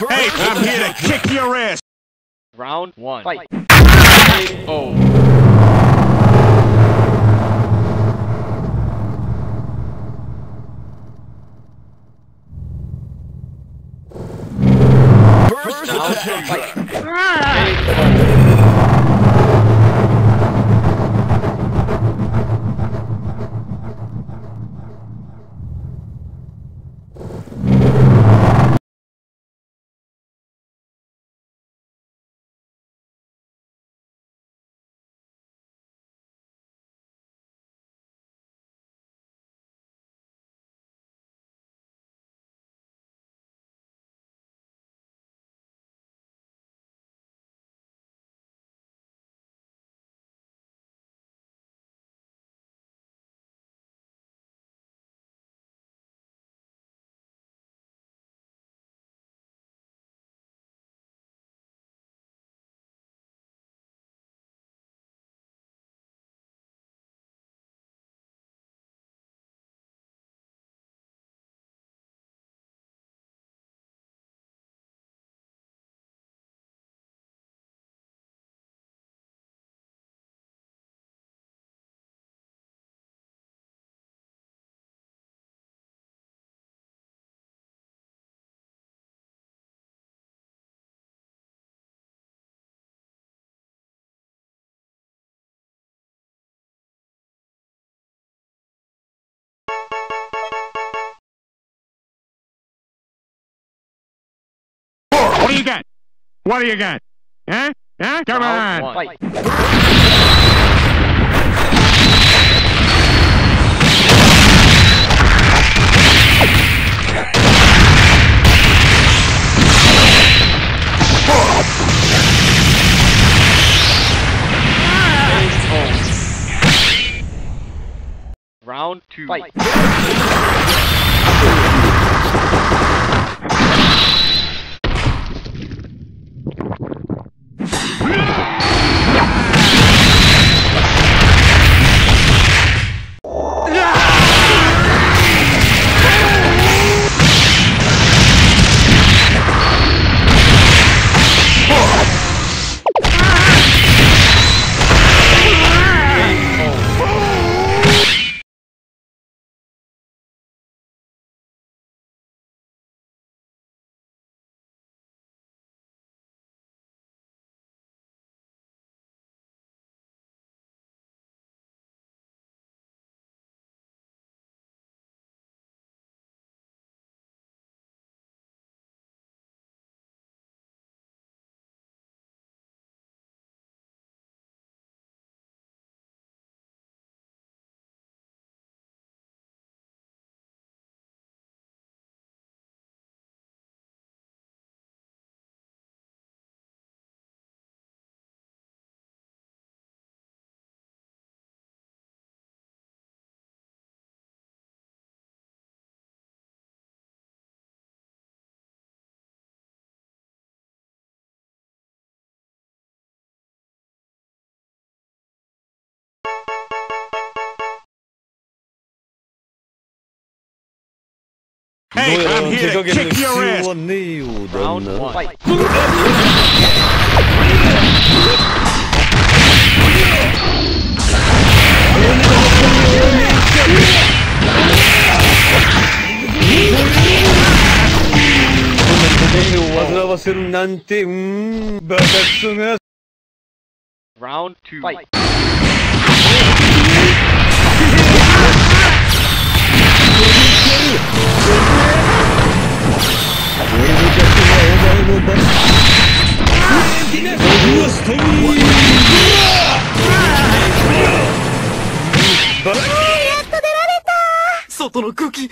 Hey, I'm here to kick your ass. Round one. Fight. Oh. What do you got? What do you got? Huh? Huh? Come Round on. one. Fight. Round two. Fight. Hey, I'm here to kick your ass! Round one. Round two. Fight. 外の空気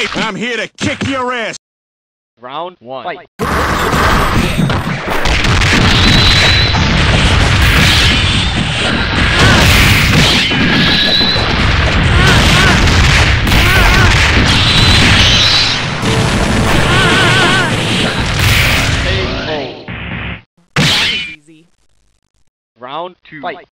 Dave, and I'm here to kick your ass. Round one. Fight. KO. That was easy. Round two. Fight.